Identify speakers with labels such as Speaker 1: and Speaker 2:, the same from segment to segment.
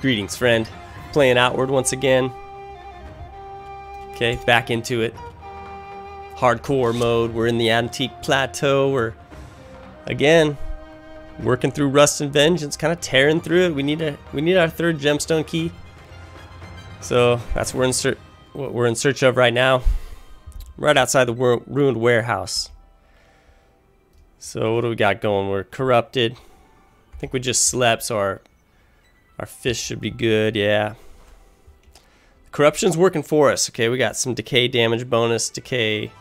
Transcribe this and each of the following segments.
Speaker 1: Greetings, friend. Playing outward once again. Okay, back into it. Hardcore mode. We're in the Antique Plateau. We're, again, working through Rust and Vengeance, kind of tearing through it. We need a we need our third gemstone key. So that's we're in, what we're in search of right now. Right outside the ruined warehouse. So what do we got going? We're corrupted. I think we just slept, so our our fish should be good. Yeah. Corruption's working for us. Okay, we got some decay damage bonus, decay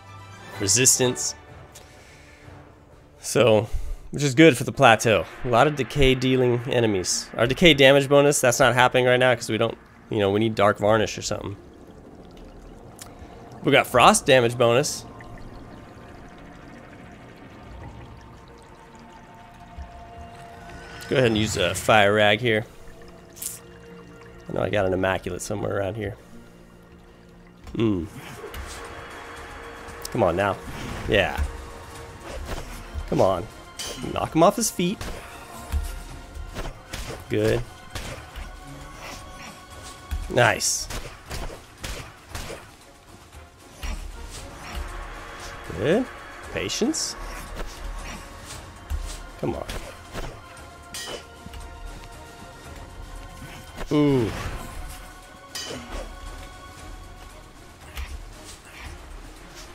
Speaker 1: resistance. So, which is good for the plateau. A lot of decay dealing enemies. Our decay damage bonus, that's not happening right now because we don't, you know, we need dark varnish or something. We got frost damage bonus. Go ahead and use a fire rag here. I know I got an immaculate somewhere around here. Hmm. Come on now. Yeah. Come on. Knock him off his feet. Good. Nice. Good. Patience. Come on. Ooh.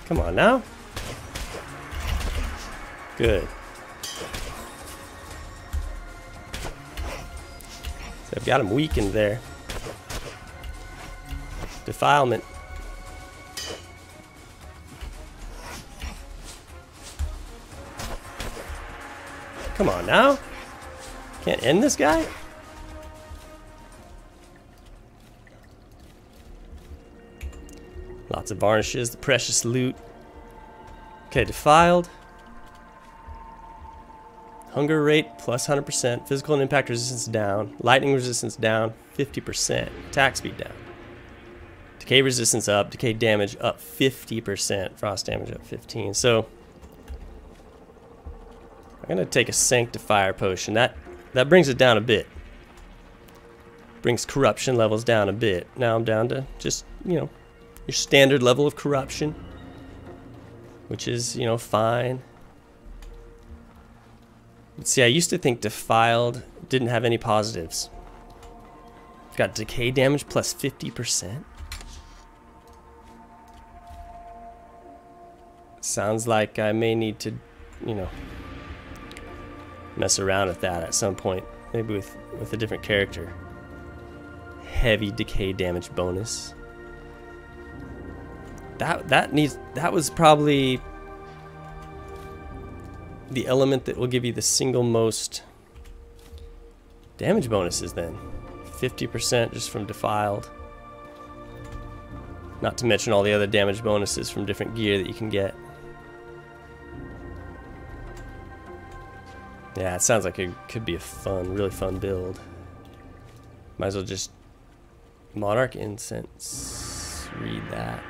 Speaker 1: Come on now. Good. So I've got him weakened there. Defilement. Come on now. Can't end this guy? Lots of varnishes, the precious loot. Okay, defiled. Hunger rate plus 100%. Physical and impact resistance down. Lightning resistance down 50%. Attack speed down. Decay resistance up. Decay damage up 50%. Frost damage up 15. So I'm gonna take a sanctifier potion. That that brings it down a bit. Brings corruption levels down a bit. Now I'm down to just, you know, your standard level of corruption, which is, you know, fine. But see, I used to think defiled didn't have any positives. Got decay damage plus 50%. Sounds like I may need to, you know, mess around with that at some point. Maybe with, with a different character. Heavy decay damage bonus that that needs that was probably the element that will give you the single most damage bonuses then. 50% just from defiled. Not to mention all the other damage bonuses from different gear that you can get. Yeah it sounds like it could be a fun really fun build. Might as well just monarch incense. Read that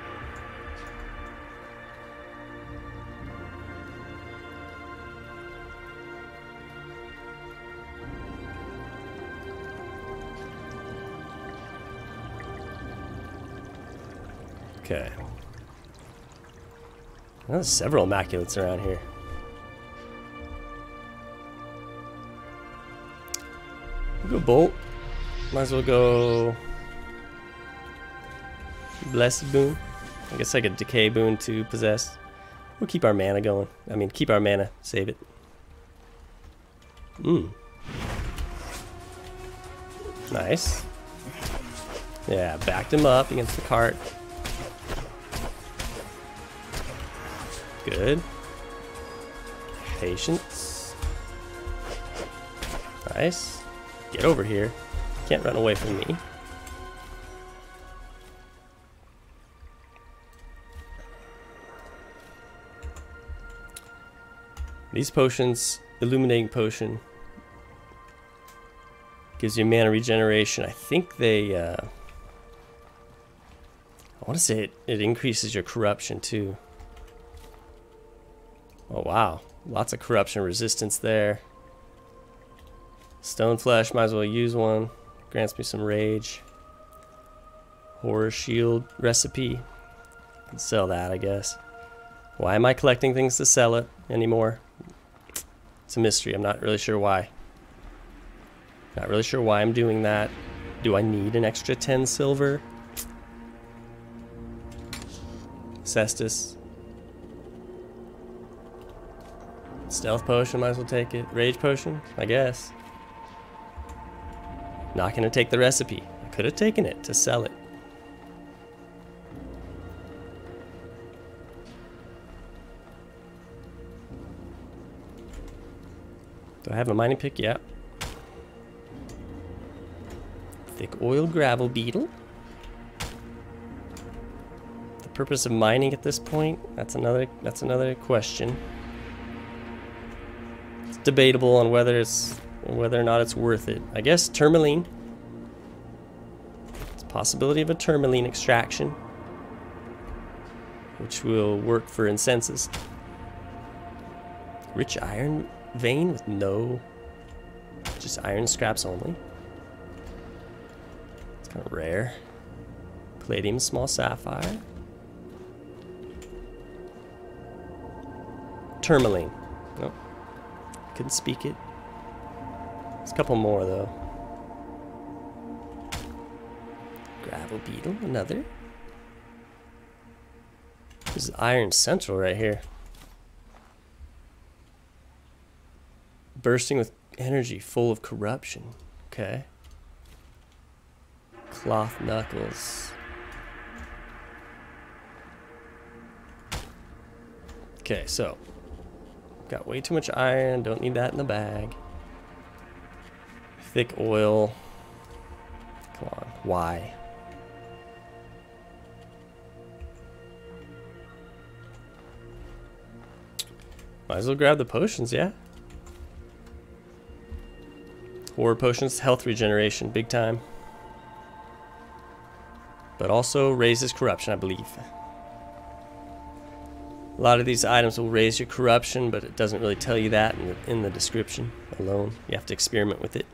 Speaker 1: Okay. There's several Immaculates around here. We'll go Bolt. Might as well go... Blessed Boon. I guess I could Decay Boon to possess. We'll keep our mana going. I mean, keep our mana. Save it. Mmm. Nice. Yeah, backed him up against the cart. Good. Patience. Nice. Get over here. Can't run away from me. These potions, Illuminating Potion, gives you mana regeneration. I think they, uh, I want to say it, it increases your corruption too. Oh, wow. Lots of corruption resistance there. Stone flesh, might as well use one. grants me some rage. Horror shield recipe. Can sell that, I guess. Why am I collecting things to sell it anymore? It's a mystery. I'm not really sure why. Not really sure why I'm doing that. Do I need an extra 10 silver? Cestus. Stealth potion, might as well take it. Rage potion, I guess. Not gonna take the recipe. I could have taken it to sell it. Do I have a mining pick? Yeah. Thick oil gravel beetle. The purpose of mining at this point? That's another that's another question. Debatable on whether it's whether or not it's worth it. I guess tourmaline. It's a possibility of a tourmaline extraction. Which will work for incenses. Rich iron vein with no just iron scraps only. It's kind of rare. Palladium small sapphire. Tourmaline. Couldn't speak it. There's a couple more though. Gravel beetle, another. This is Iron Central right here. Bursting with energy, full of corruption. Okay. Cloth knuckles. Okay, so. Got way too much iron, don't need that in the bag. Thick oil. Come on, why? Might as well grab the potions, yeah? Horror potions, health regeneration, big time. But also raises corruption, I believe. A lot of these items will raise your corruption, but it doesn't really tell you that in the, in the description alone. You have to experiment with it.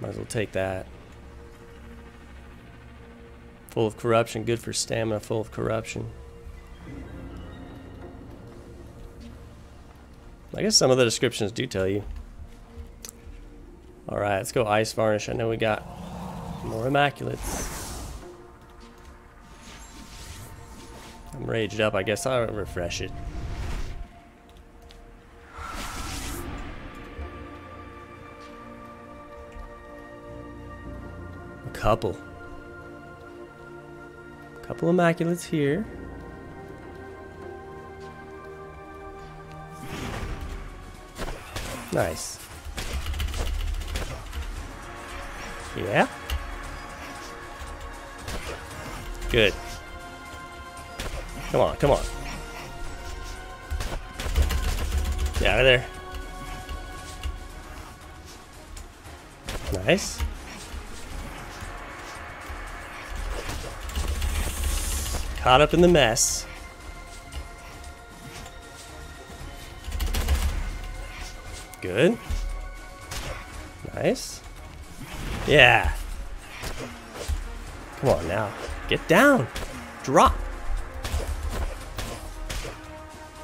Speaker 1: Might as well take that. Full of corruption, good for stamina, full of corruption. I guess some of the descriptions do tell you. Alright, let's go ice varnish. I know we got more immaculates. I'm raged up. I guess I'll refresh it. A couple. A Couple immaculates here. Nice. Yeah? Good. Come on, come on. Get out of there. Nice. Caught up in the mess. Good. Nice. Yeah. Come on now. Get down. Drop.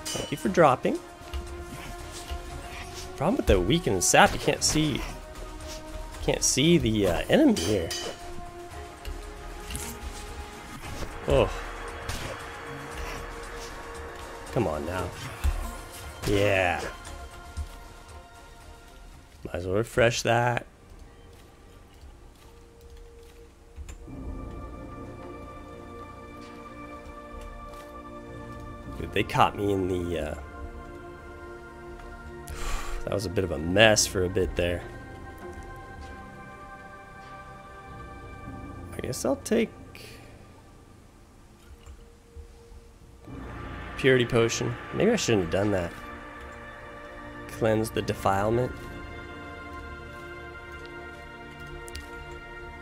Speaker 1: Thank you for dropping. Problem with the weakened sap, you can't see can't see the uh, enemy here. Oh. Come on now. Yeah. Might as well refresh that. Caught me in the, uh... That was a bit of a mess for a bit there. I guess I'll take... Purity potion. Maybe I shouldn't have done that. Cleanse the defilement.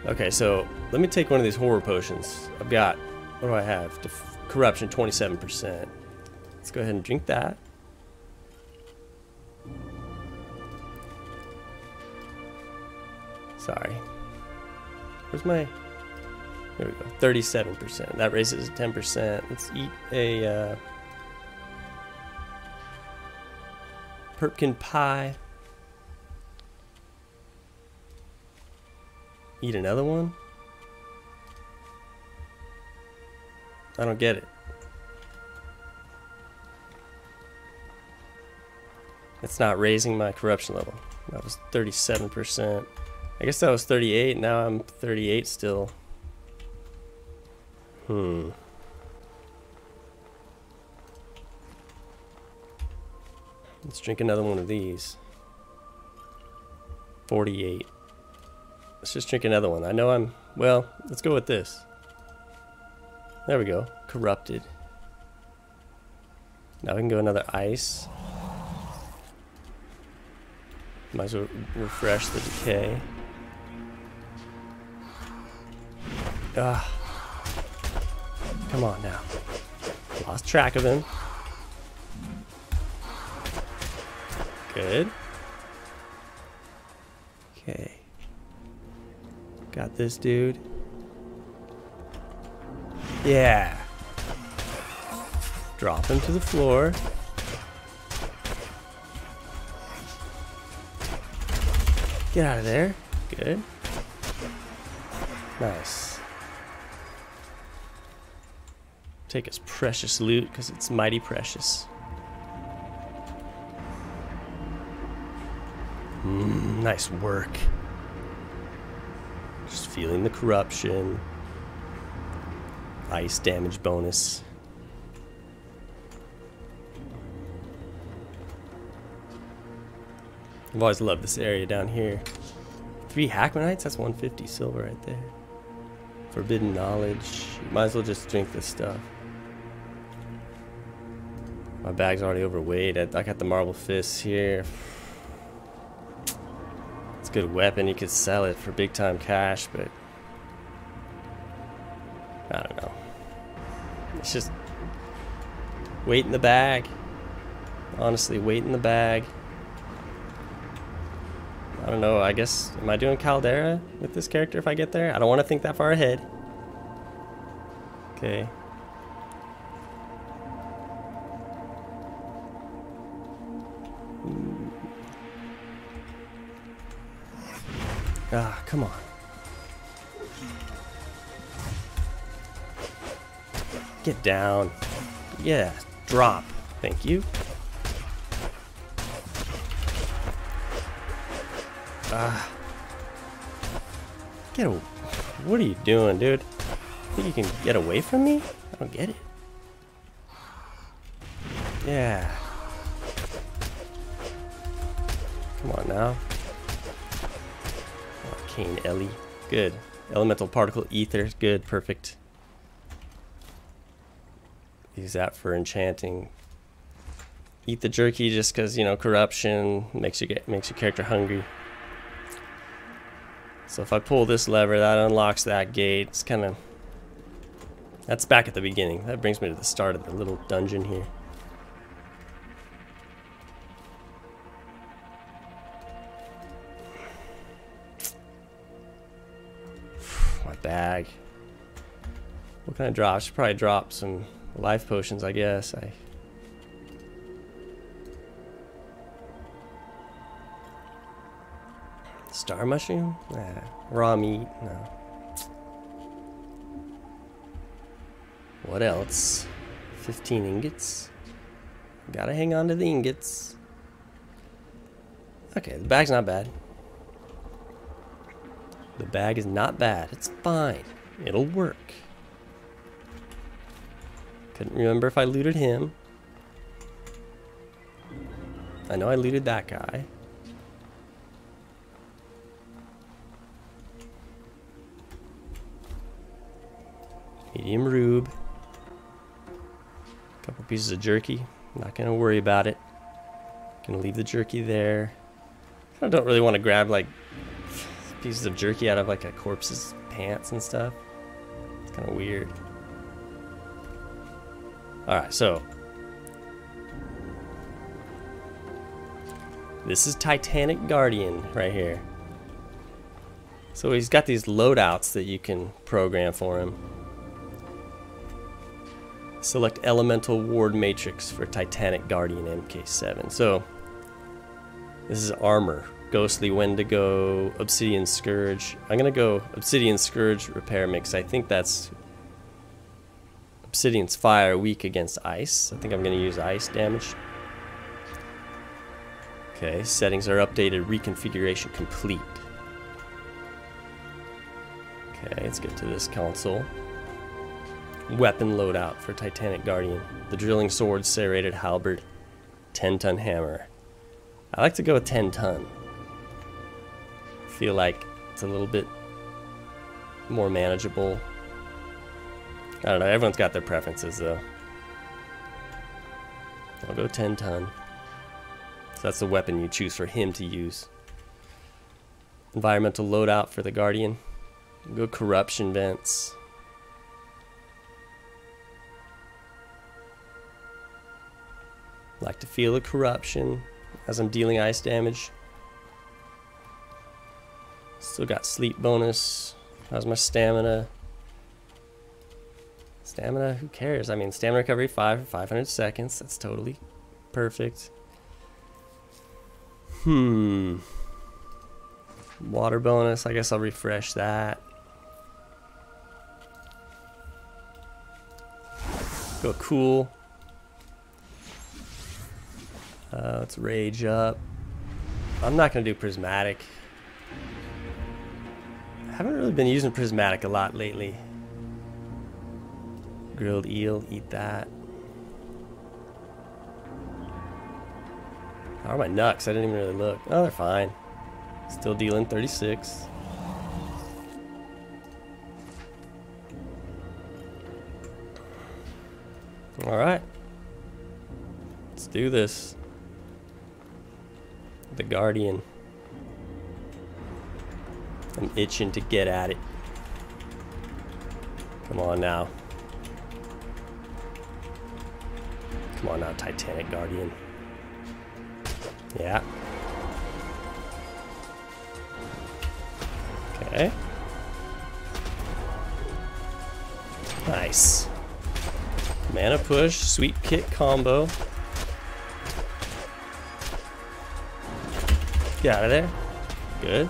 Speaker 1: Okay, so let me take one of these horror potions. I've got, what do I have? Def corruption, 27%. Let's go ahead and drink that. Sorry. Where's my... There we go. 37%. That raises 10%. Let's eat a... Uh, Purpkin pie. Eat another one? I don't get it. It's not raising my corruption level. That was 37%. I guess that was 38. Now I'm 38 still. Hmm. Let's drink another one of these. 48. Let's just drink another one. I know I'm... Well, let's go with this. There we go. Corrupted. Now we can go another ice. Might as well refresh the decay. Ah. Come on now. Lost track of him. Good. Okay. Got this dude. Yeah. Drop him to the floor. Get out of there. Good. Nice. Take his precious loot because it's mighty precious. Mm, nice work. Just feeling the corruption. Ice damage bonus. I've always loved this area down here. Three Hackmanites? That's 150 silver right there. Forbidden knowledge. Might as well just drink this stuff. My bag's already overweight. I, I got the marble fists here. It's a good weapon. You could sell it for big time cash, but I don't know. It's just weight in the bag. Honestly, weight in the bag. I don't know, I guess, am I doing Caldera with this character if I get there? I don't want to think that far ahead. Okay. Ah, come on. Get down. Yeah, drop. Thank you. Ah. Get away. What are you doing, dude? Think you can get away from me? I don't get it. Yeah. Come on now. Arcane Ellie. Good. Elemental particle ether. Good. Perfect. Use that for enchanting. Eat the jerky just because you know corruption makes you get makes your character hungry. So if I pull this lever, that unlocks that gate. It's kind of... That's back at the beginning. That brings me to the start of the little dungeon here. My bag. What can I drop? I should probably drop some life potions, I guess. I Star mushroom? Raw meat? No. What else? 15 ingots. Gotta hang on to the ingots. Okay, the bag's not bad. The bag is not bad. It's fine. It'll work. Couldn't remember if I looted him. I know I looted that guy. Medium ruby. A couple pieces of jerky. Not going to worry about it. Gonna leave the jerky there. I don't really want to grab like pieces of jerky out of like a corpse's pants and stuff. It's kind of weird. Alright, so. This is Titanic Guardian right here. So he's got these loadouts that you can program for him. Select Elemental Ward Matrix for Titanic Guardian MK7. So, this is armor. Ghostly Wendigo, Obsidian Scourge. I'm going to go Obsidian Scourge Repair Mix. I think that's Obsidian's Fire, weak against ice. I think I'm going to use ice damage. Okay, settings are updated, reconfiguration complete. Okay, let's get to this console. Weapon loadout for Titanic Guardian. The drilling sword, serrated halberd, 10 ton hammer. I like to go with 10 ton. feel like it's a little bit more manageable. I don't know, everyone's got their preferences though. I'll go 10 ton. So that's the weapon you choose for him to use. Environmental loadout for the Guardian. Go corruption vents. Like to feel the corruption as I'm dealing ice damage. Still got sleep bonus. How's my stamina? Stamina, who cares? I mean, stamina recovery 5 for 500 seconds. That's totally perfect. Hmm. Water bonus, I guess I'll refresh that. Go cool. Uh, let's rage up. I'm not going to do prismatic. I haven't really been using prismatic a lot lately. Grilled eel, eat that. How are my knucks? I didn't even really look. Oh, they're fine. Still dealing 36. Alright. Let's do this. The Guardian. I'm itching to get at it. Come on now. Come on now, Titanic Guardian. Yeah. Okay. Nice. Mana push, sweep kick combo. Get out of there. Good.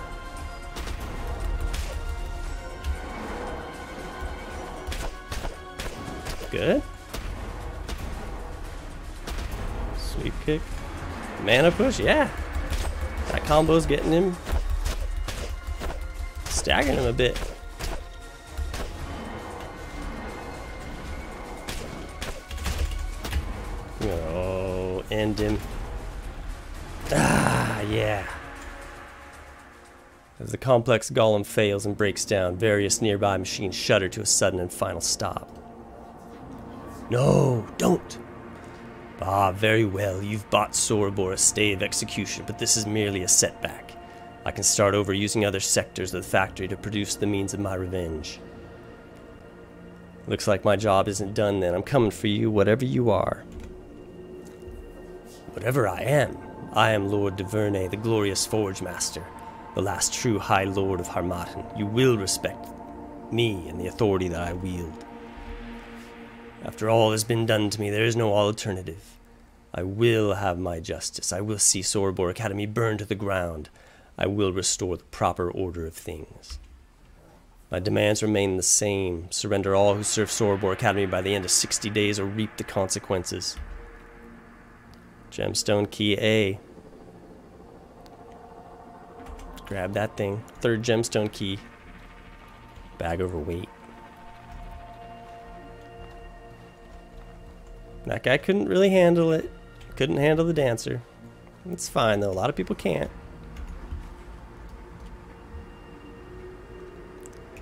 Speaker 1: Good. Sweep kick. Mana push, yeah. That combo's getting him. Staggering him a bit. Oh, end him. The complex golem fails and breaks down, various nearby machines shudder to a sudden and final stop. No, don't! Ah, very well, you've bought Sorobor a stay of execution, but this is merely a setback. I can start over using other sectors of the factory to produce the means of my revenge. Looks like my job isn't done then. I'm coming for you, whatever you are. Whatever I am, I am Lord Duvernay, the glorious Forge Master, the last true High Lord of Harmattan. You will respect me and the authority that I wield. After all has been done to me, there is no alternative. I will have my justice. I will see Sorobor Academy burned to the ground. I will restore the proper order of things. My demands remain the same. Surrender all who serve Sorobor Academy by the end of 60 days or reap the consequences. Gemstone key A. Grab that thing. Third gemstone key. Bag overweight. That guy couldn't really handle it. Couldn't handle the dancer. It's fine though. A lot of people can't.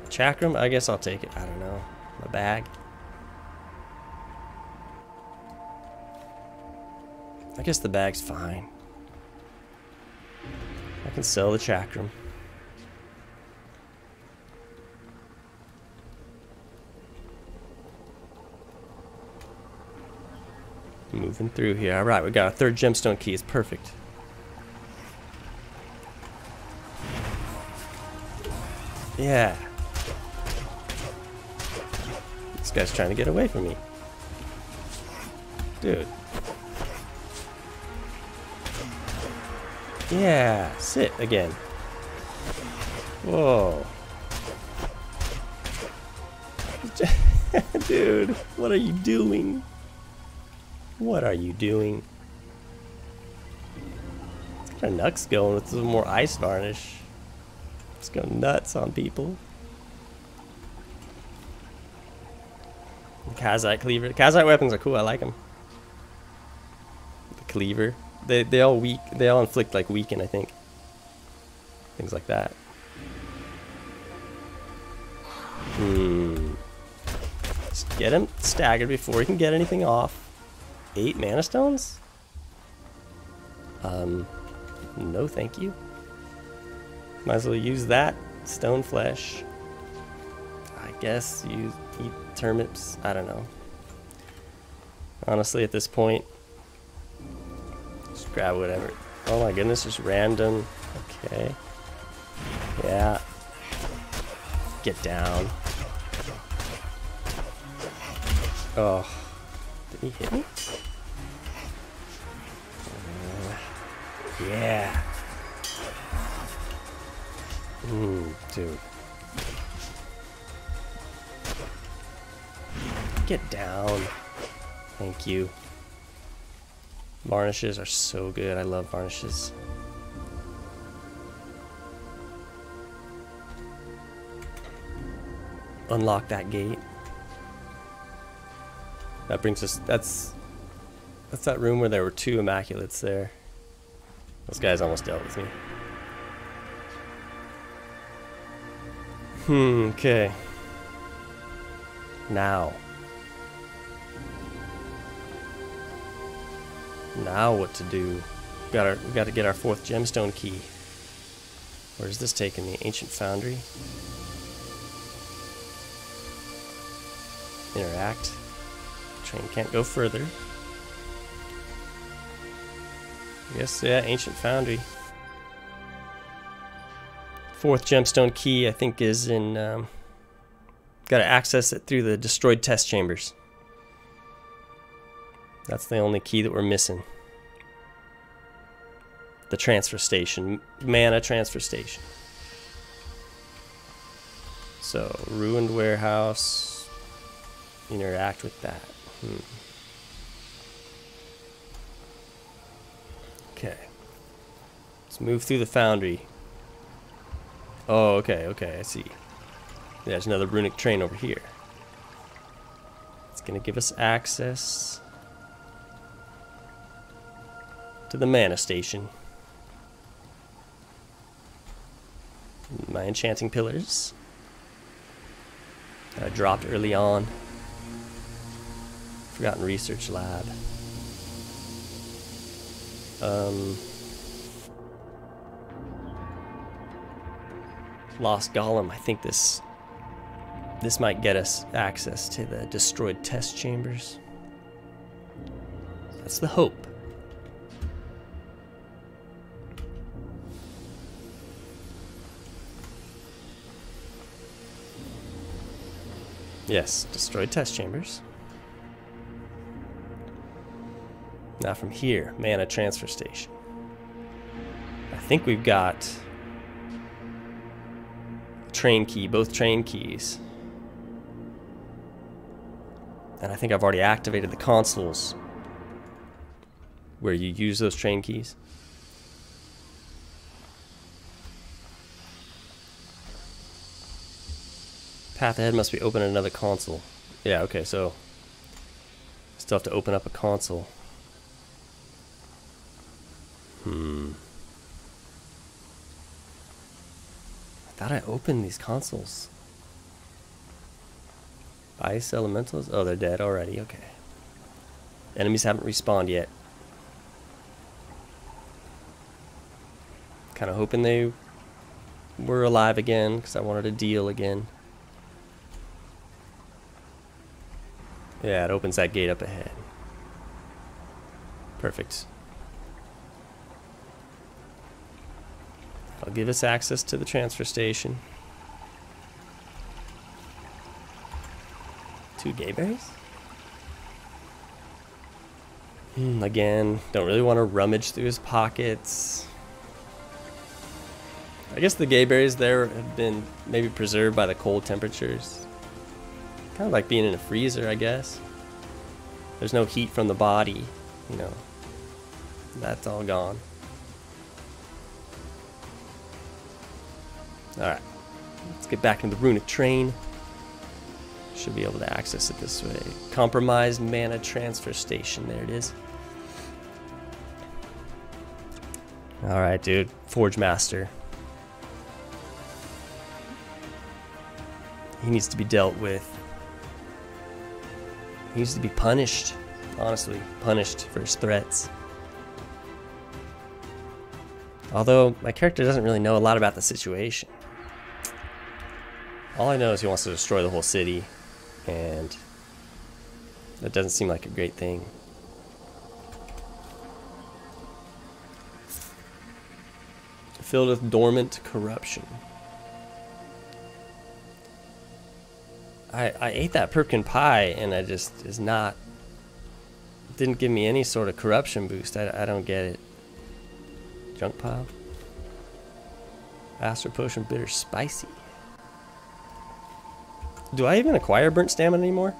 Speaker 1: Chakram? I guess I'll take it. I don't know. My bag. I guess the bag's fine can sell the chakram. Moving through here. Alright, we got our third gemstone key. It's perfect. Yeah. This guy's trying to get away from me. Dude. Yeah, sit again. Whoa. Dude, what are you doing? What are you doing? Kind of Nux going with some more ice varnish? It's going nuts on people. Kazite cleaver. Kazite weapons are cool. I like them. The cleaver. They they all weak. They all inflict like weaken. I think. Things like that. Hmm. Just get him staggered before he can get anything off. Eight mana stones? Um, no thank you. Might as well use that stone flesh. I guess you eat turnips. I don't know. Honestly, at this point, grab whatever. Oh my goodness, just random. Okay. Yeah. Get down. Oh. Did he hit me? Uh, yeah. Ooh, dude. Get down. Thank you. Varnishes are so good. I love varnishes. Unlock that gate. That brings us. That's. That's that room where there were two Immaculates there. Those guys almost dealt with me. Hmm, okay. Now. Now what to do? We got our we got to get our fourth gemstone key. Where's this taking me? Ancient Foundry. Interact. Train can't go further. Yes, yeah, Ancient Foundry. Fourth gemstone key, I think, is in. Um, Got to access it through the destroyed test chambers. That's the only key that we're missing. The transfer station, mana transfer station. So, ruined warehouse. Interact with that. Hmm. Okay. Let's move through the foundry. Oh, okay, okay, I see. There's another runic train over here. It's gonna give us access to the mana station. My enchanting pillars. that I dropped early on. Forgotten research lab. Um, Lost Golem. I think this this might get us access to the destroyed test chambers. That's the hope. Yes, destroyed test chambers. Now from here, mana transfer station. I think we've got train key, both train keys. And I think I've already activated the consoles where you use those train keys. Path ahead must be open another console. Yeah, okay, so still have to open up a console. Hmm. I thought I opened these consoles. Ice elementals? Oh, they're dead already. Okay. Enemies haven't respawned yet. Kind of hoping they were alive again because I wanted to deal again. Yeah, it opens that gate up ahead. Perfect. I'll give us access to the transfer station. Two Gaberries? Mm, again, don't really want to rummage through his pockets. I guess the Gaberries there have been maybe preserved by the cold temperatures. Kind of like being in a freezer, I guess. There's no heat from the body, you know. That's all gone. Alright. Let's get back into the runic train. Should be able to access it this way. Compromised mana transfer station. There it is. Alright, dude. Forge Master. He needs to be dealt with. He needs to be punished. Honestly, punished for his threats. Although, my character doesn't really know a lot about the situation. All I know is he wants to destroy the whole city, and that doesn't seem like a great thing. Filled with dormant corruption. I, I ate that pumpkin pie and I just is not didn't give me any sort of corruption boost. I, I don't get it. Junk pile. Astral potion bitter spicy. Do I even acquire burnt stamina anymore?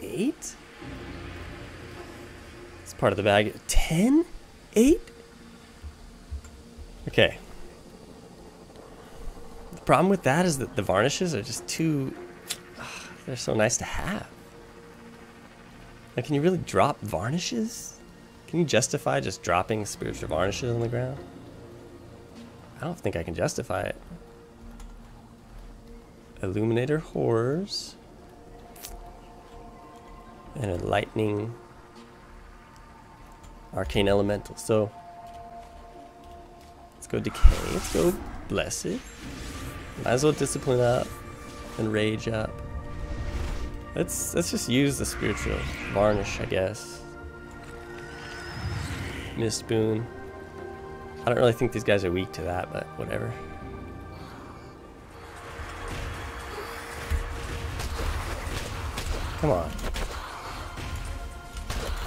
Speaker 1: Eight? It's part of the bag. Ten? Eight? Okay. Problem with that is that the varnishes are just too... they're so nice to have. Like, can you really drop varnishes? Can you justify just dropping spiritual varnishes on the ground? I don't think I can justify it. Illuminator Horrors. And a Lightning Arcane Elemental. So, let's go Decay. Let's go Blessed. Might as well Discipline up and Rage up. Let's let's just use the spiritual varnish, I guess. Mist boon. I don't really think these guys are weak to that, but whatever. Come on.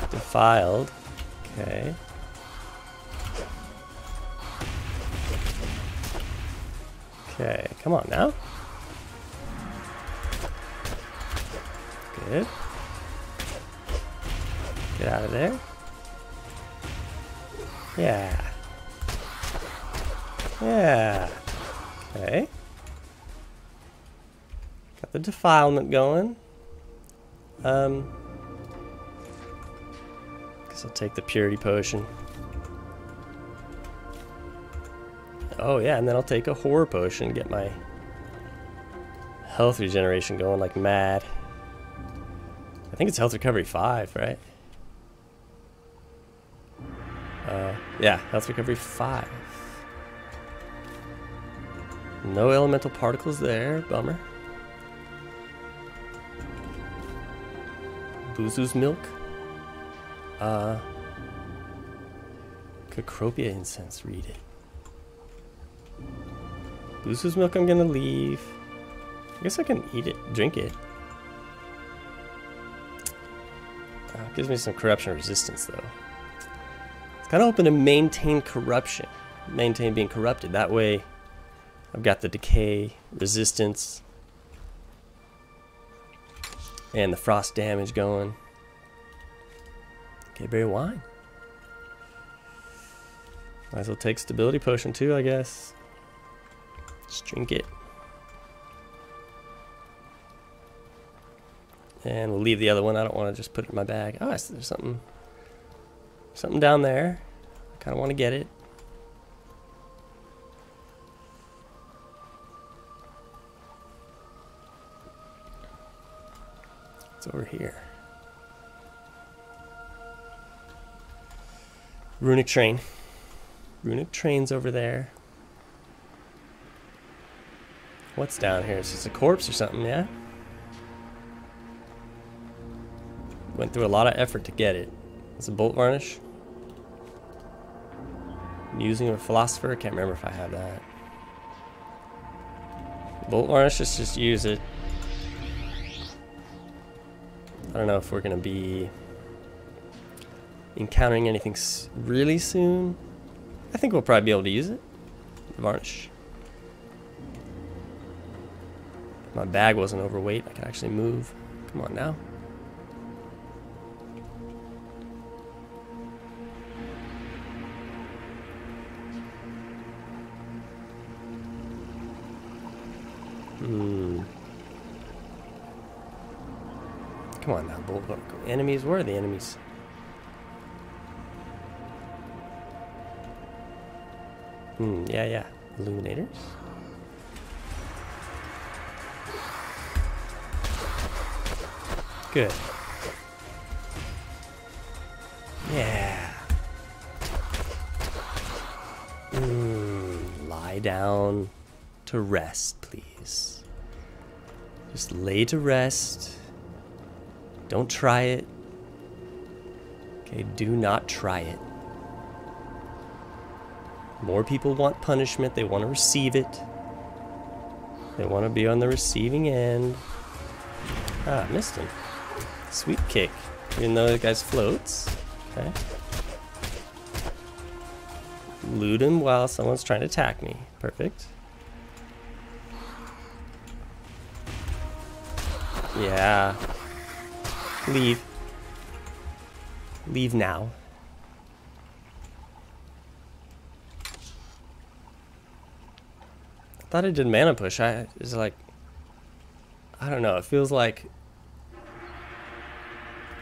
Speaker 1: Defiled. Okay. Okay, come on now. Good. Get out of there. Yeah. Yeah. Okay. Got the defilement going. Um. Guess I'll take the purity potion. Oh yeah, and then I'll take a horror potion, and get my health regeneration going like mad. I think it's health recovery 5, right? Uh, yeah, health recovery 5. No elemental particles there, bummer. Buzu's milk. Uh, Cecropia incense, read it. Buzu's milk I'm gonna leave. I guess I can eat it, drink it. Uh, gives me some corruption resistance though. It's kind of hoping to maintain corruption. Maintain being corrupted. That way I've got the decay resistance and the frost damage going. Okay, berry wine. Might as well take stability potion too, I guess. Just drink it. And we'll leave the other one. I don't want to just put it in my bag. Oh, there's something, something down there. I kind of want to get it. It's over here. Runic train. Runic train's over there. What's down here? Is just a corpse or something, yeah? Went through a lot of effort to get it. It's a bolt varnish. Using a philosopher. Can't remember if I have that. Bolt varnish, let's just use it. I don't know if we're to be encountering anything really soon. I think we'll probably be able to use it. Varnish. My bag wasn't overweight. I could actually move. Come on now. Hmm. Come on now, bull. Enemies? Where are the enemies? Hmm, yeah, yeah. Illuminators? Good. Yeah. Mm, lie down to rest, please. Just lay to rest. Don't try it. Okay, do not try it. More people want punishment. They want to receive it. They want to be on the receiving end. Ah, missed him. Sweet kick. Even though the guy's floats. Okay. Loot him while someone's trying to attack me. Perfect. Yeah. Leave. Leave now. I thought I did mana push. I is like I don't know, it feels like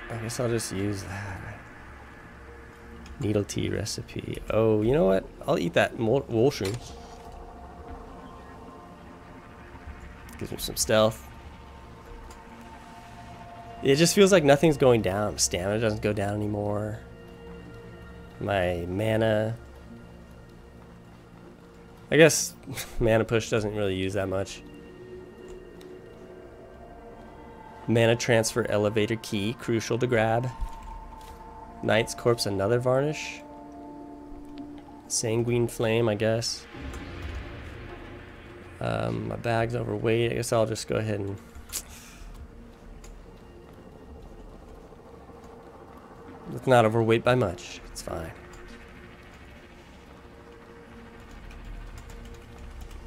Speaker 1: I guess I'll just use that. Needle tea recipe. Oh, you know what? I'll eat that mushroom. Gives me some stealth. It just feels like nothing's going down. Stamina doesn't go down anymore. My mana. I guess mana push doesn't really use that much. Mana transfer elevator key, crucial to grab. Knight's corpse, another varnish. Sanguine flame, I guess. Um, my bag's overweight. I guess I'll just go ahead and It's not overweight by much. It's fine.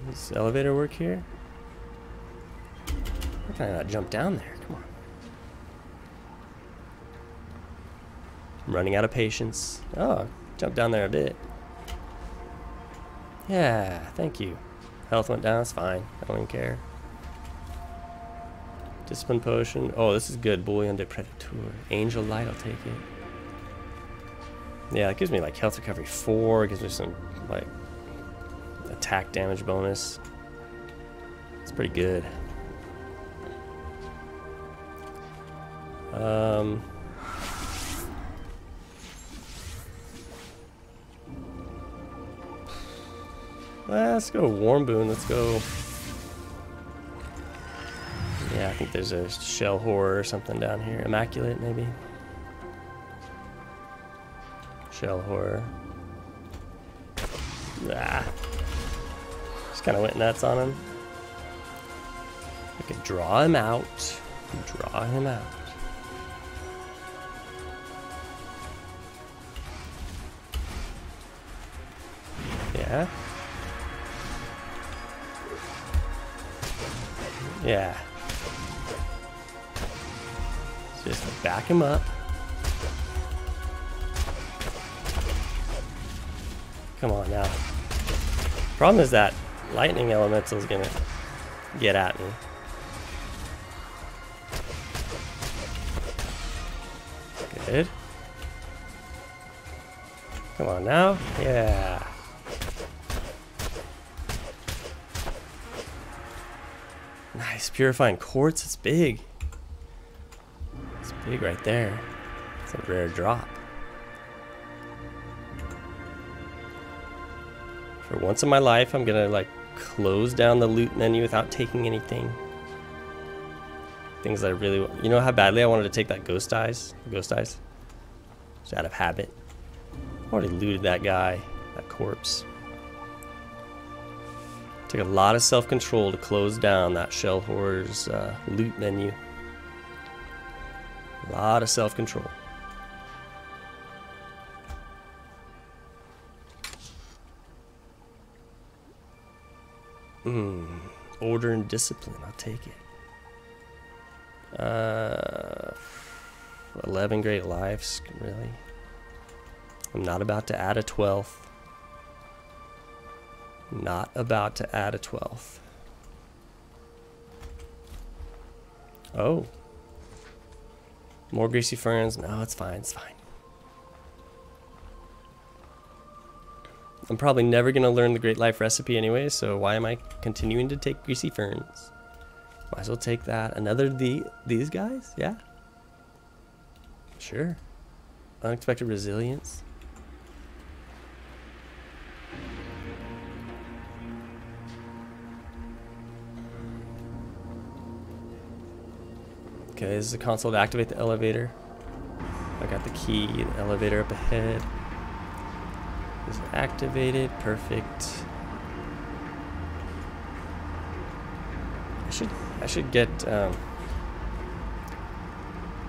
Speaker 1: Does elevator work here? Why can I not jump down there? I'm running out of patience. Oh, jump down there a bit. Yeah, thank you. Health went down, it's fine. I don't even care. Discipline potion. Oh, this is good. Bouillon du Predateur. Angel light, I'll take it. Yeah, it gives me like health recovery 4, it gives me some like attack damage bonus. It's pretty good. Um, let's go warm boon. Let's go. Yeah, I think there's a shell horror or something down here. Immaculate, maybe. Shell horror. Ah. Just kind of went nuts on him. I could draw him out. Draw him out. Yeah. Yeah. Just back him up. Come on now. Problem is that lightning elemental is gonna get at me. Good. Come on now. Yeah. Purifying quartz. It's big. It's big right there. It's a rare drop. For once in my life, I'm gonna like close down the loot menu without taking anything. Things that I really, you know how badly I wanted to take that ghost eyes, ghost eyes, just out of habit. Already looted that guy, that corpse. Took a lot of self-control to close down that shell horror's uh, loot menu. A lot of self-control. Hmm. Order and discipline. I'll take it. Uh, 11 great lives. Really? I'm not about to add a 12th. Not about to add a 12th. Oh. More greasy ferns. No, it's fine. It's fine. I'm probably never going to learn the Great Life recipe anyway, so why am I continuing to take greasy ferns? Might as well take that. Another the these guys? Yeah. Sure. Unexpected resilience. Okay, this is the console to activate the elevator. I got the key, the elevator up ahead is activated. Perfect. I should I should get um,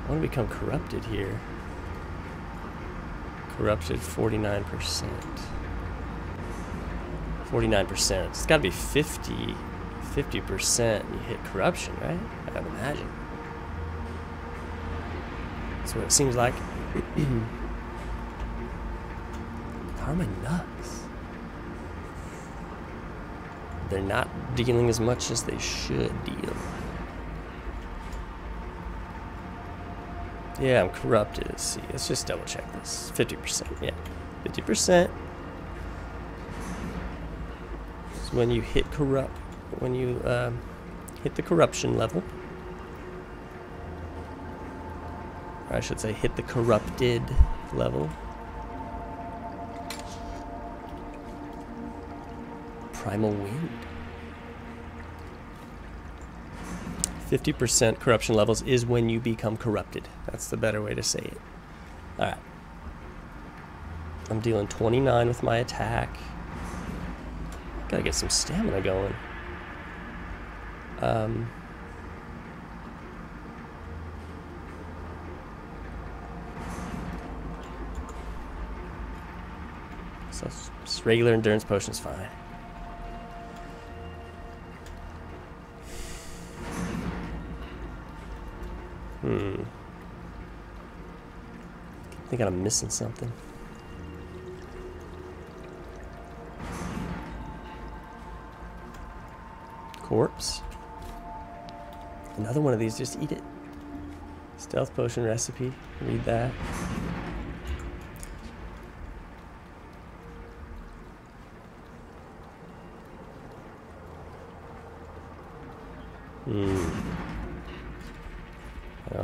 Speaker 1: I want to become corrupted here. Corrupted 49%. 49%. It's got to be 50 50% you hit corruption, right? I would imagine. That's what it seems like. My nuts? They're not dealing as much as they should deal. Yeah, I'm corrupted. Let's see. Let's just double check this. 50%. Yeah. 50%. So when you hit corrupt, when you uh, hit the corruption level, I should say hit the corrupted level, Primal Wind. 50% corruption levels is when you become corrupted. That's the better way to say it. Alright. I'm dealing 29 with my attack. Gotta get some stamina going. Um... So regular endurance potion is fine. Hmm. I think I'm missing something. Corpse. Another one of these, just eat it. Stealth potion recipe, read that.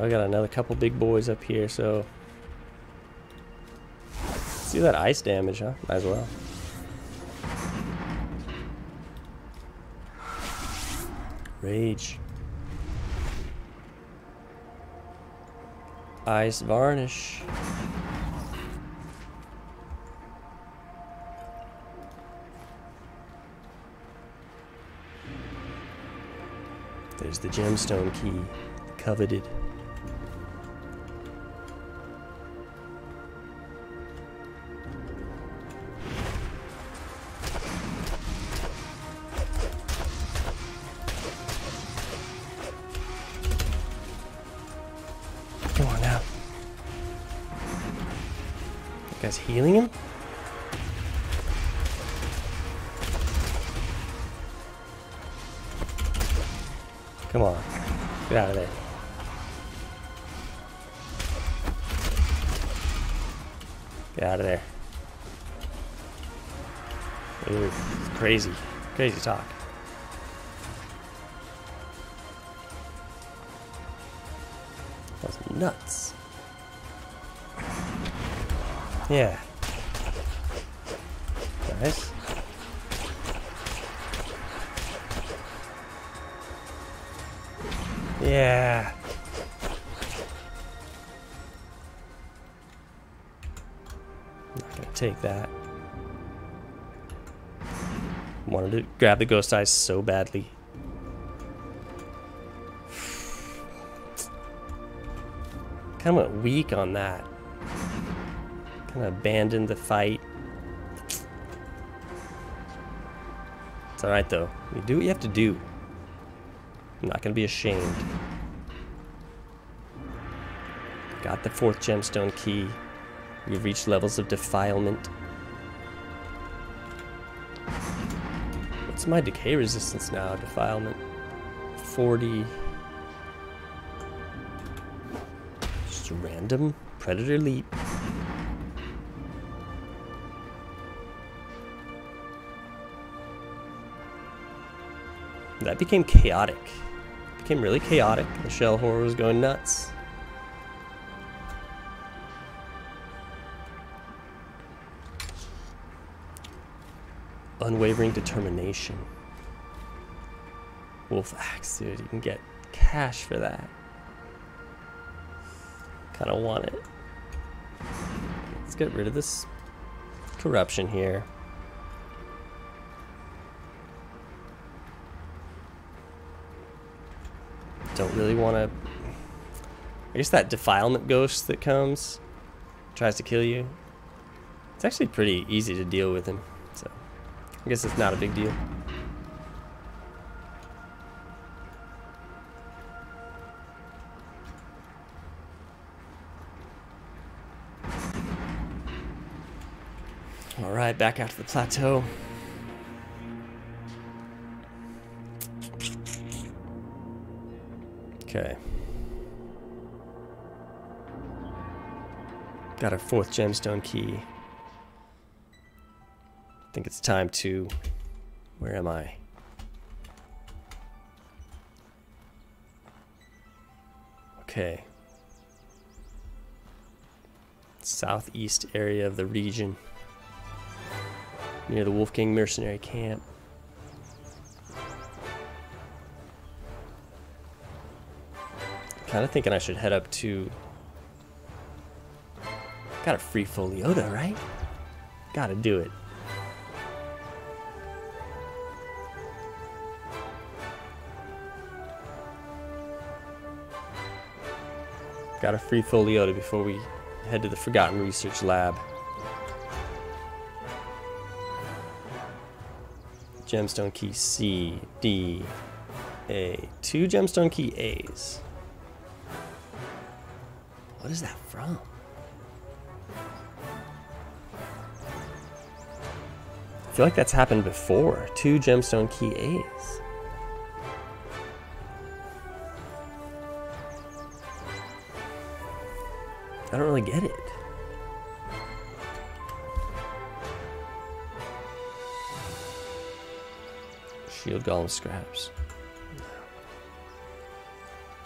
Speaker 1: I got another couple big boys up here, so... See that ice damage, huh? Might as well. Rage. Ice varnish. There's the gemstone key, coveted. Healing him? Come on. Get out of there. Get out of there. Ooh, crazy. Crazy talk. Grab the ghost eyes so badly. Kind of went weak on that. Kind of abandoned the fight. It's alright though. You do what you have to do. I'm not going to be ashamed. Got the fourth gemstone key. We've reached levels of defilement. My decay resistance now? Defilement. 40. Just a random predator leap. That became chaotic. It became really chaotic. The shell horror was going nuts. Unwavering determination. Wolf axe, dude. You can get cash for that. Kind of want it. Let's get rid of this corruption here. Don't really want to... I guess that defilement ghost that comes, tries to kill you. It's actually pretty easy to deal with him, I guess it's not a big deal. All right, back out to the plateau. Okay. Got our fourth gemstone key. I think it's time to... Where am I? Okay. Southeast area of the region. Near the Wolfgang mercenary camp. Kind of thinking I should head up to... Got a free Foliota, right? Gotta do it. Got a free Foliota before we head to the Forgotten Research Lab. Gemstone key C, D, A. Two gemstone key A's. What is that from? I feel like that's happened before. Two gemstone key A's. I don't really get it. Shield golem scraps.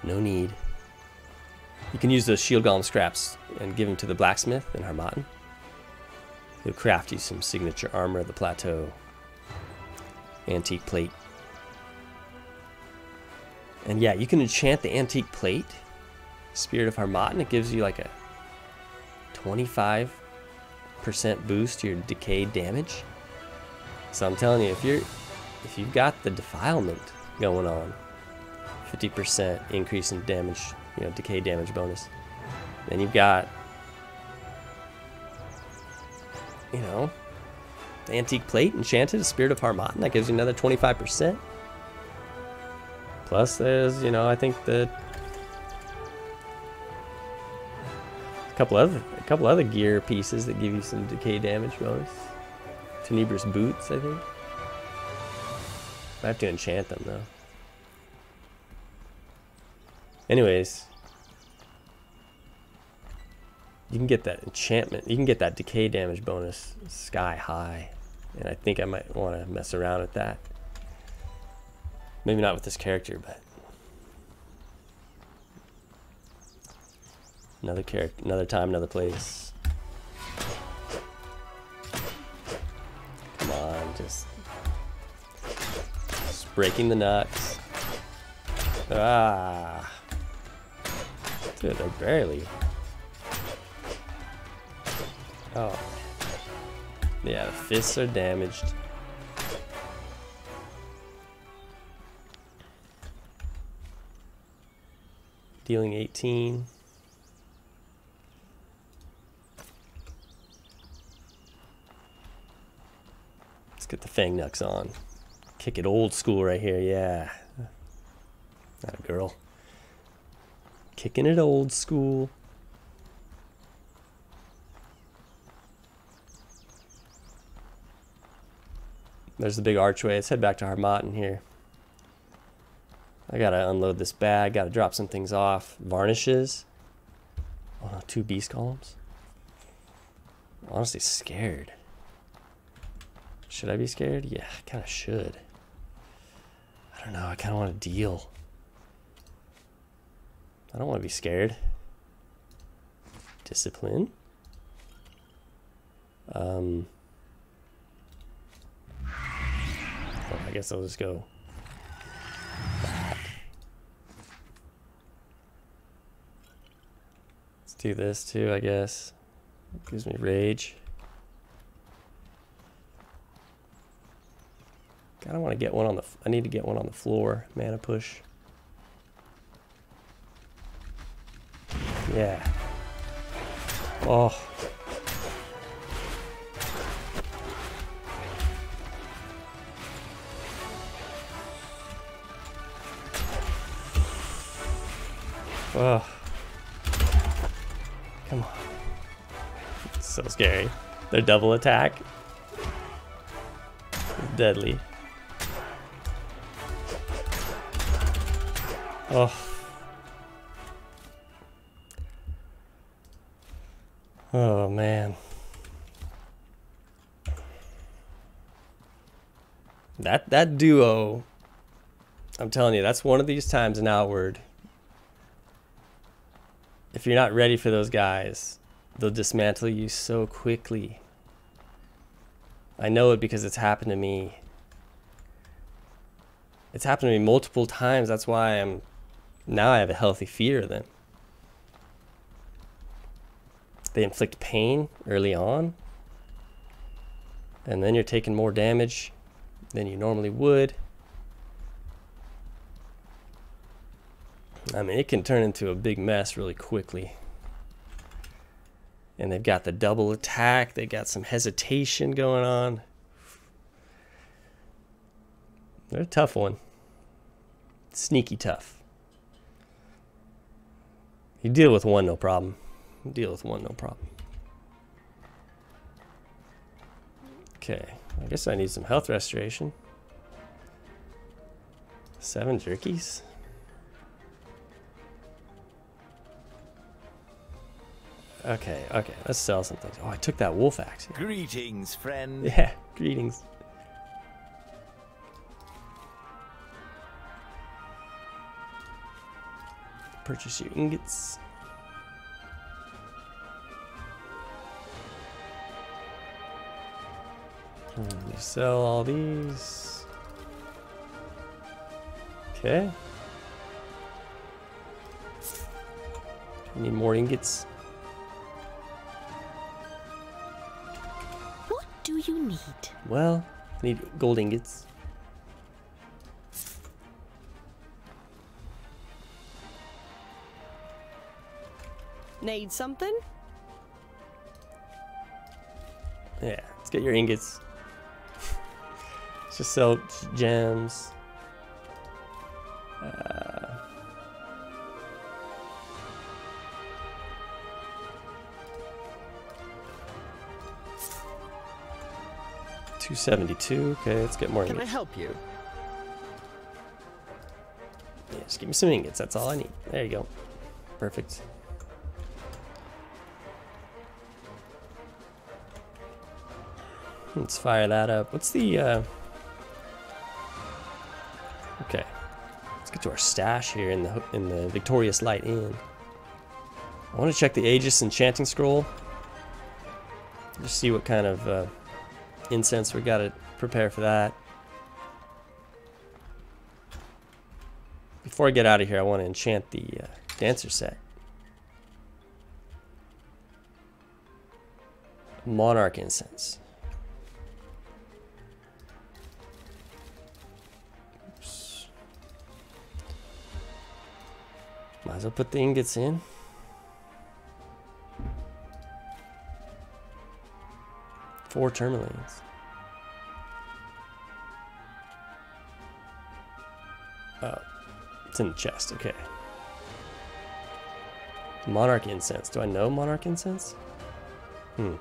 Speaker 1: No need. You can use those shield golem scraps and give them to the blacksmith in Harmattan. He'll craft you some signature armor of the plateau. Antique plate. And yeah, you can enchant the antique plate. Spirit of Harmattan. It gives you like a 25% boost to your decay damage. So I'm telling you, if you're if you've got the defilement going on, 50% increase in damage, you know, decay damage bonus. Then you've got, you know, antique plate enchanted, Spirit of Harmattan, that gives you another 25%. Plus, there's, you know, I think the a couple other a couple other gear pieces that give you some decay damage bonus. Tenebrous boots, I think. I have to enchant them though. Anyways, you can get that enchantment. You can get that decay damage bonus sky high. And I think I might want to mess around with that. Maybe not with this character, but another character, another time, another place. Come on, just breaking the nuts. Ah. Dude, they're barely. Oh. Yeah, the fists are damaged. Dealing 18. Get the Fang Nucks on. Kick it old school right here, yeah. Not a girl. Kicking it old school. There's the big archway. Let's head back to Harmattan here. I gotta unload this bag. Gotta drop some things off. Varnishes. Oh no, two beast columns. I'm honestly scared. Should I be scared? Yeah, I kind of should. I don't know. I kind of want to deal. I don't want to be scared. Discipline. Um. Well, I guess I'll just go back. Let's do this too, I guess. Gives me rage. I don't want to get one on the. I need to get one on the floor. Mana push. Yeah. Oh. Oh. Come on. It's so scary. Their double attack. Deadly. Oh. Oh man. That that duo I'm telling you, that's one of these times in Outward. If you're not ready for those guys, they'll dismantle you so quickly. I know it because it's happened to me. It's happened to me multiple times. That's why I'm now I have a healthy fear of them. They inflict pain early on. And then you're taking more damage than you normally would. I mean, it can turn into a big mess really quickly. And they've got the double attack. They got some hesitation going on. They're a tough one. Sneaky tough. You deal with one, no problem. You deal with one, no problem. Okay, I guess I need some health restoration. Seven jerkies? Okay, okay, let's sell some things. Oh, I took that wolf axe.
Speaker 2: Greetings, friend.
Speaker 1: Yeah, greetings. Purchase your ingots. And you sell all these. Okay. Need more ingots.
Speaker 3: What do you need?
Speaker 1: Well, I need gold ingots.
Speaker 3: Need something?
Speaker 1: Yeah, let's get your ingots. let's just sell gems. Uh, Two seventy two. Okay, let's get more
Speaker 2: Can I
Speaker 1: ingots.
Speaker 2: help you?
Speaker 1: Yeah, just give me some ingots. That's all I need. There you go. Perfect. Let's fire that up. What's the, uh... Okay. Let's get to our stash here in the in the Victorious Light Inn. I want to check the Aegis Enchanting Scroll. Just see what kind of uh, incense we got to prepare for that. Before I get out of here, I want to enchant the uh, dancer set. Monarch incense. as I'll put the ingots in. Four tourmalines. Oh, uh, it's in the chest, okay. Monarch incense. Do I know monarch incense? Hmm.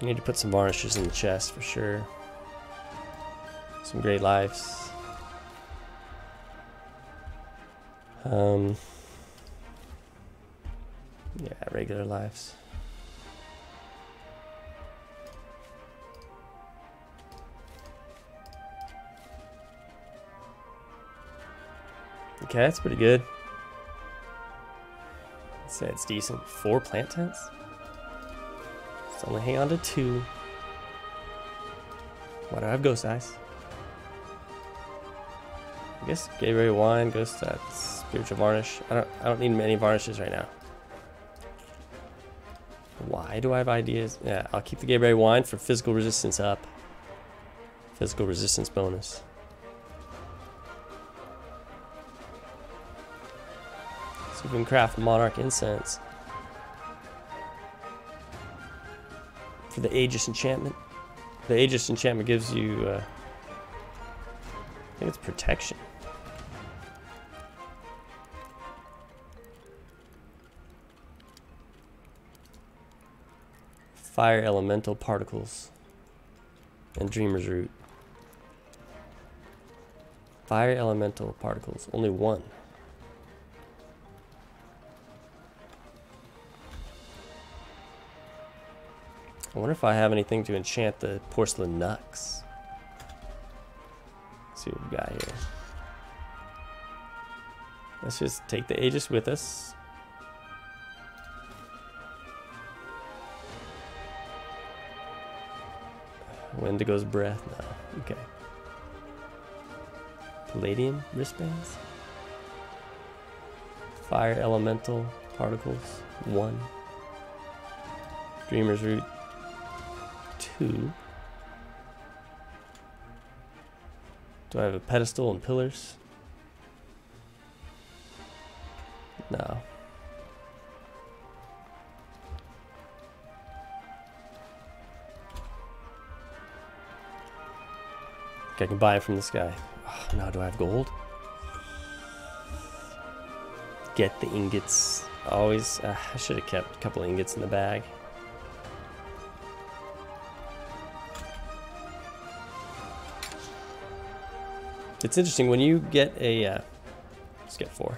Speaker 1: I need to put some varnishes in the chest for sure. Some great lives. Um. Yeah, regular lives. Okay, that's pretty good. I'd say it's decent. Four plant tents? Let's only hang on to two. Why do I have ghost eyes? Guess Gaberry wine goes to that spiritual varnish. I don't I don't need many varnishes right now. Why do I have ideas? Yeah, I'll keep the Gaberry wine for physical resistance up. Physical resistance bonus. So we can craft Monarch Incense. For the Aegis enchantment. The Aegis enchantment gives you, uh, I think it's protection. Fire elemental particles and Dreamer's Root. Fire elemental particles, only one. I wonder if I have anything to enchant the porcelain nux. Let's see what we've got here. Let's just take the Aegis with us. Wendigo's breath? No. Okay. Palladium wristbands? Fire elemental particles? One. Dreamer's root? Two. Do I have a pedestal and pillars? Okay, I can buy it from this guy. Oh, now, do I have gold? Get the ingots. Always. Uh, I should have kept a couple ingots in the bag. It's interesting when you get a. Uh, let's get four.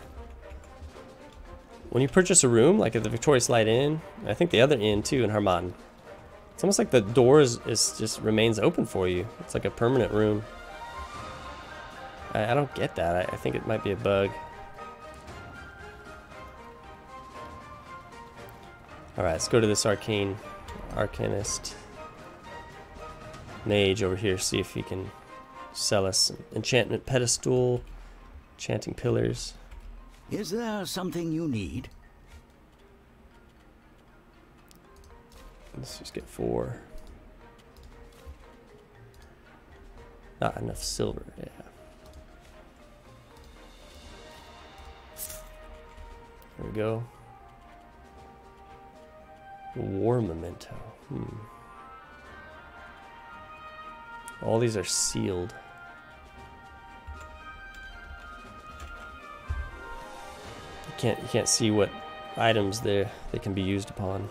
Speaker 1: When you purchase a room, like at the Victorious Light Inn, I think the other inn too in Harmon, it's almost like the door is, is just remains open for you. It's like a permanent room. I, I don't get that. I, I think it might be a bug. Alright, let's go to this arcane arcanist mage over here, see if he can sell us some enchantment pedestal, enchanting pillars.
Speaker 2: Is there something you need?
Speaker 1: Let's just get four. Not enough silver, yeah. There we go. War memento. Hmm. All these are sealed. You can't you can't see what items they they can be used upon.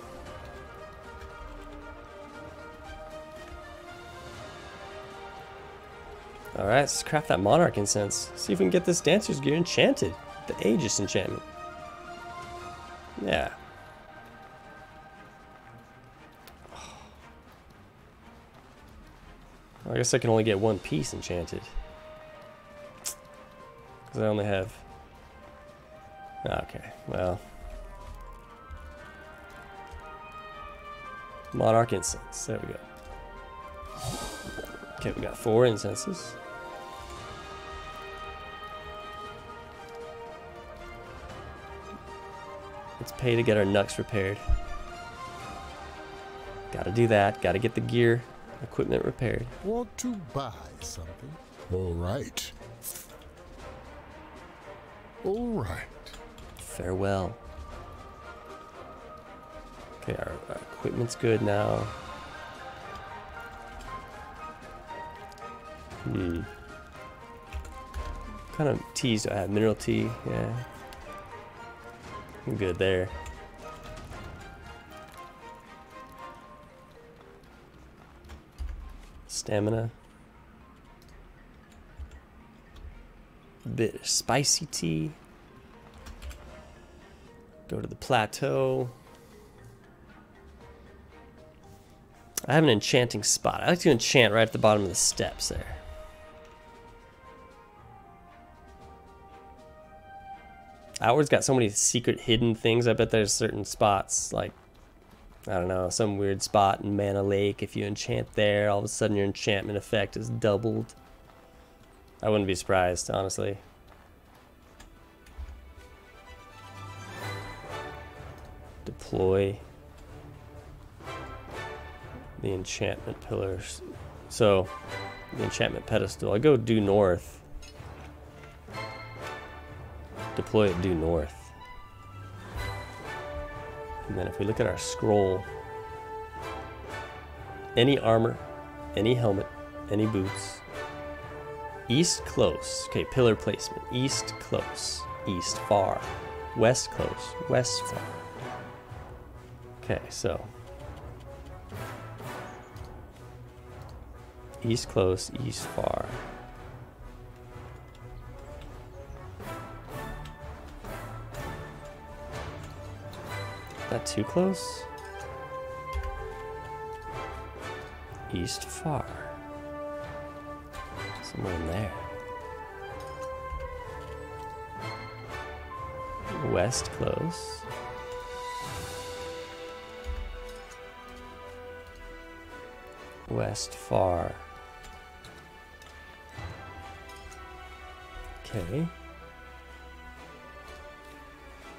Speaker 1: Alright, let's craft that Monarch incense. See if we can get this Dancer's Gear enchanted. The Aegis enchantment. Yeah. I guess I can only get one piece enchanted. Because I only have... Okay, well... Monarch incense, there we go. Okay, we got four incenses. Let's pay to get our Nux repaired. Gotta do that, gotta get the gear equipment repaired.
Speaker 4: Want to buy something? All right. All right.
Speaker 1: Farewell. Okay, our, our equipment's good now. Hmm. What kind of teas do I have? Mineral tea? Yeah. I'm good there. Stamina. Bit of spicy tea. Go to the plateau. I have an enchanting spot. I like to enchant right at the bottom of the steps there. Outward's got so many secret hidden things. I bet there's certain spots, like, I don't know, some weird spot in Mana Lake. If you enchant there, all of a sudden your enchantment effect is doubled. I wouldn't be surprised, honestly. Deploy the enchantment pillars. So, the enchantment pedestal. I go due north. Deploy it due north. And then if we look at our scroll, any armor, any helmet, any boots, east close. Okay, pillar placement. East close, east far, west close, west far. Okay, so East close, east far. That too close? East far. Somewhere in there. West close. West far. Okay.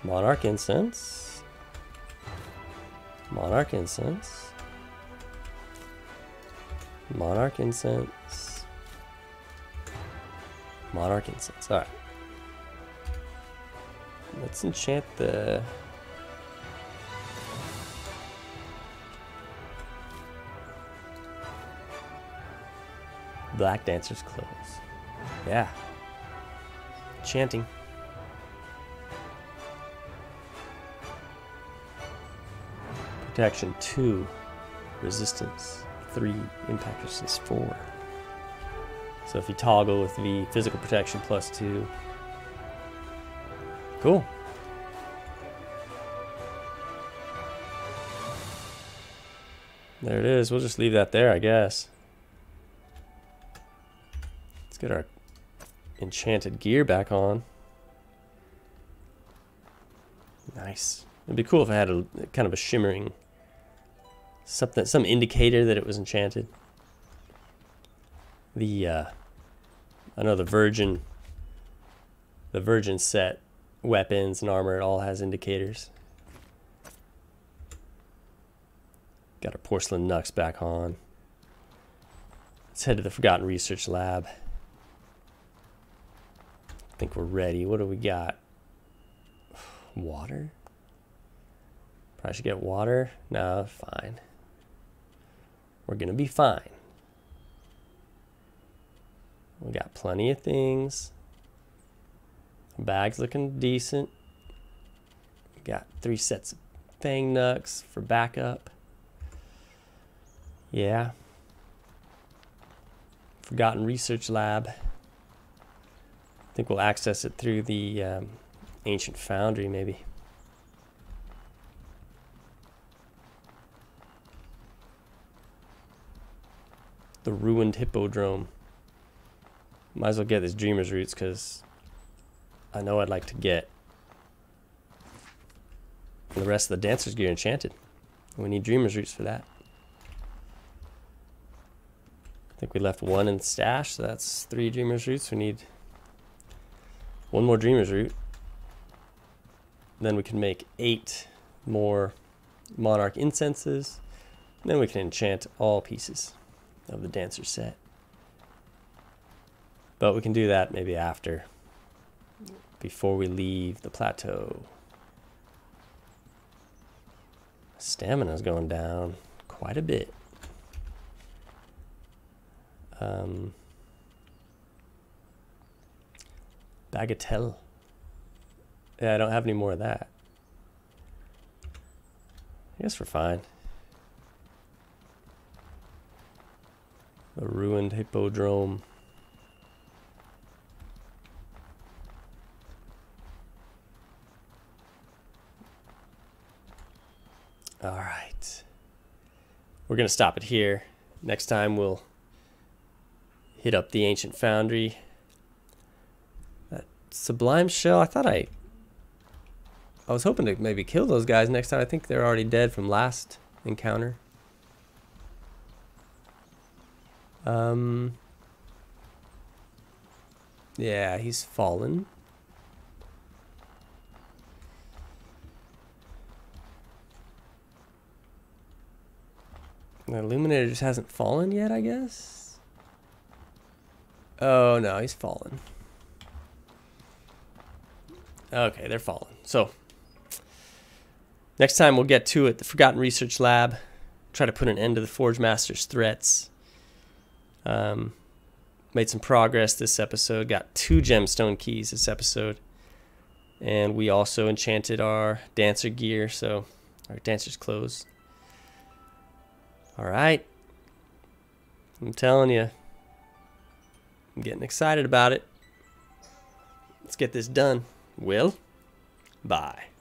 Speaker 1: Monarch incense. Monarch incense. Monarch incense. Monarch incense. Alright. Let's enchant the Black Dancer's clothes. Yeah. Chanting. Protection 2. Resistance 3. Impact resistance 4. So if you toggle with the physical protection plus 2. Cool. There it is. We'll just leave that there, I guess. Let's get our enchanted gear back on. Nice. It'd be cool if I had a kind of a shimmering something some indicator that it was enchanted. The uh I know the virgin the virgin set weapons and armor it all has indicators. Got our porcelain nux back on. Let's head to the Forgotten Research Lab I think we're ready. What do we got? Water? Probably should get water. No, fine. We're going to be fine. We got plenty of things. Bag's looking decent. We got three sets of Fang Nux for backup. Yeah. Forgotten Research Lab. I think we'll access it through the um, ancient foundry, maybe. The ruined hippodrome. Might as well get this dreamer's roots because I know I'd like to get the rest of the dancer's gear enchanted. We need dreamer's roots for that. I think we left one in stash, so that's three dreamer's roots. We need one more Dreamer's Root. Then we can make eight more Monarch Incenses. then we can enchant all pieces of the dancer set. But we can do that maybe after, before we leave the plateau. Stamina's going down quite a bit. Um, bagatelle. Yeah, I don't have any more of that. I guess we're fine. A ruined hippodrome. All right. We're going to stop it here. Next time we'll hit up the ancient foundry. That sublime shell, I thought I I was hoping to maybe kill those guys next time. I think they're already dead from last encounter. Um Yeah, he's fallen. The Illuminator just hasn't fallen yet, I guess? Oh, no, he's fallen. Okay, they're fallen. So, next time we'll get to it. The Forgotten Research Lab. Try to put an end to the Forge Master's threats. Um, made some progress this episode. Got two gemstone keys this episode. And we also enchanted our dancer gear, so our dancer's clothes. All right. I'm telling you. I'm getting excited about it. Let's get this done. Will, bye.